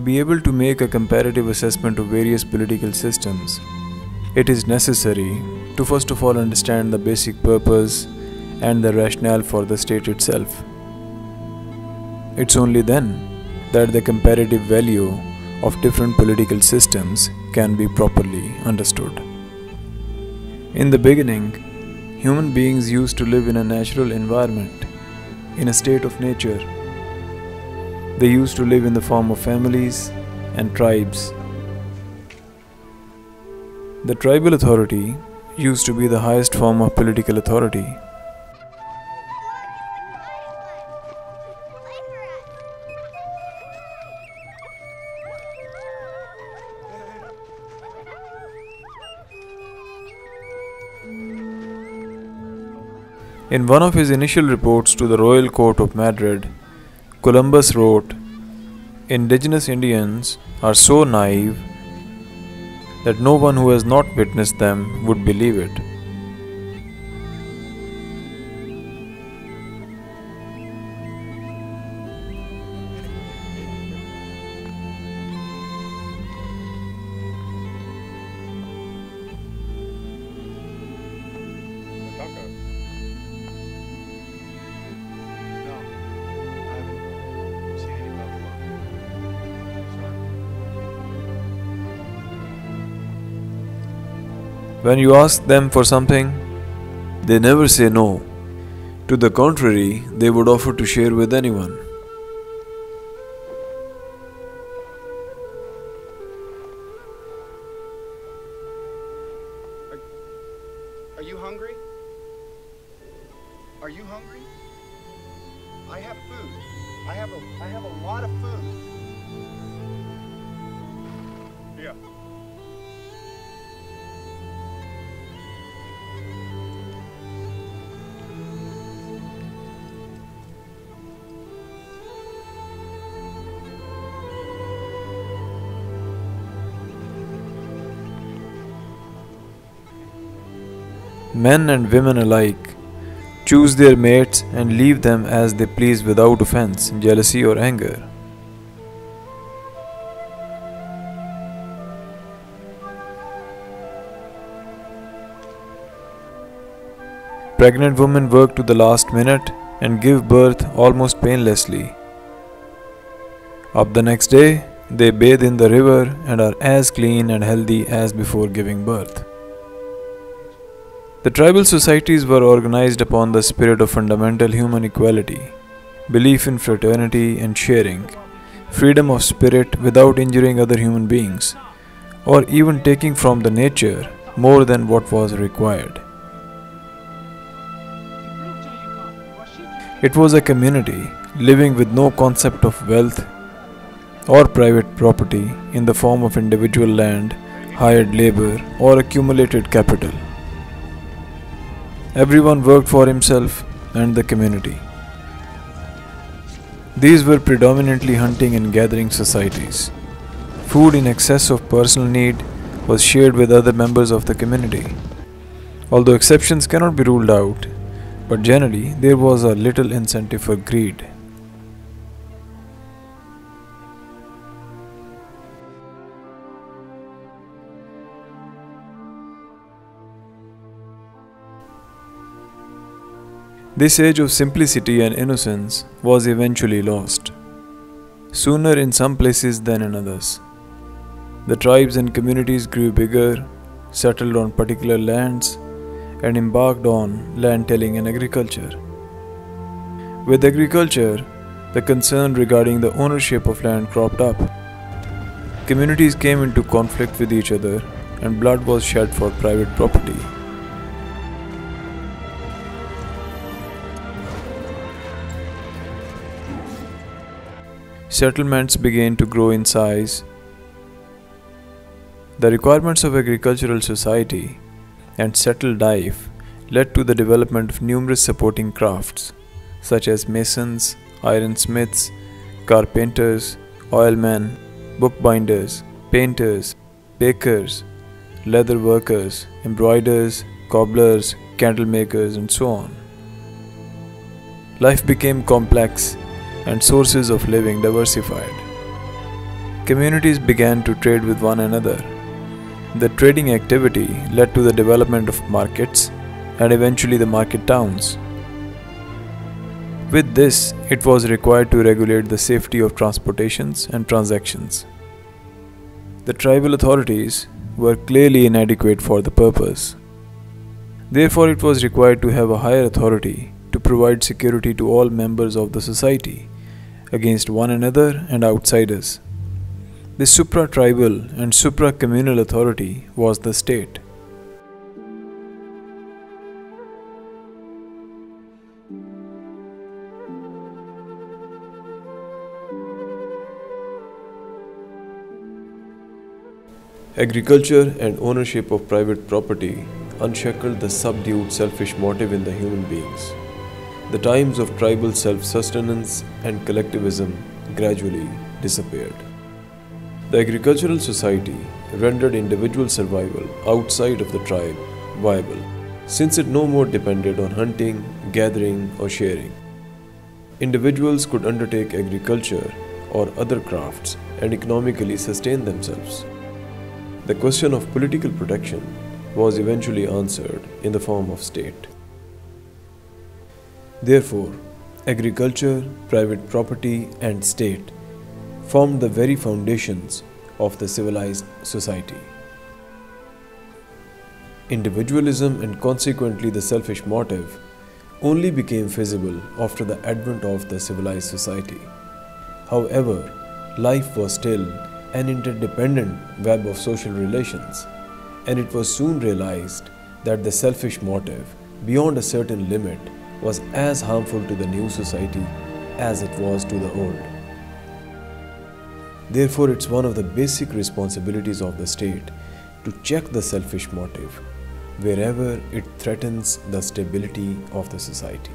To be able to make a comparative assessment of various political systems, it is necessary to first of all understand the basic purpose and the rationale for the state itself. It's only then that the comparative value of different political systems can be properly understood. In the beginning, human beings used to live in a natural environment, in a state of nature. They used to live in the form of families and tribes. The tribal authority used to be the highest form of political authority. In one of his initial reports to the Royal Court of Madrid, Columbus wrote Indigenous Indians are so naive that no one who has not witnessed them would believe it. When you ask them for something, they never say no. To the contrary, they would offer to share with anyone. Are you hungry? Are you hungry? I have food. I have a I have a lot of food. Yeah. Men and women alike choose their mates and leave them as they please without offense, jealousy, or anger. Pregnant women work to the last minute and give birth almost painlessly. Up the next day, they bathe in the river and are as clean and healthy as before giving birth. The tribal societies were organized upon the spirit of fundamental human equality, belief in fraternity and sharing, freedom of spirit without injuring other human beings, or even taking from the nature more than what was required. It was a community living with no concept of wealth or private property in the form of individual land, hired labor, or accumulated capital. Everyone worked for himself and the community. These were predominantly hunting and gathering societies. Food in excess of personal need was shared with other members of the community. Although exceptions cannot be ruled out, but generally there was a little incentive for greed. This age of simplicity and innocence was eventually lost, sooner in some places than in others. The tribes and communities grew bigger, settled on particular lands, and embarked on land tilling and agriculture. With agriculture, the concern regarding the ownership of land cropped up. Communities came into conflict with each other, and blood was shed for private property. Settlements began to grow in size. The requirements of agricultural society and settled life led to the development of numerous supporting crafts, such as masons, ironsmiths, carpenters, oilmen, bookbinders, painters, bakers, leather workers, embroiders, cobblers, candle makers, and so on. Life became complex and sources of living diversified. communities began to trade with one another. The trading activity led to the development of markets and eventually the market towns. With this, it was required to regulate the safety of transportations and transactions. The tribal authorities were clearly inadequate for the purpose. Therefore, it was required to have a higher authority to provide security to all members of the society against one another and outsiders. The supra tribal and supra communal authority was the state. Agriculture and ownership of private property unshackled the subdued selfish motive in the human beings. The times of tribal self sustenance and collectivism gradually disappeared. The agricultural society rendered individual survival outside of the tribe viable, since it no more depended on hunting, gathering, or sharing. Individuals could undertake agriculture or other crafts and economically sustain themselves. The question of political protection was eventually answered in the form of state. Therefore, agriculture, private property, and state formed the very foundations of the civilized society. Individualism and consequently the selfish motive only became feasible after the advent of the civilized society. However, life was still an interdependent web of social relations, and it was soon realized that the selfish motive, beyond a certain limit, was as harmful to the new society as it was to the old. Therefore, it's one of the basic responsibilities of the state to check the selfish motive wherever it threatens the stability of the society.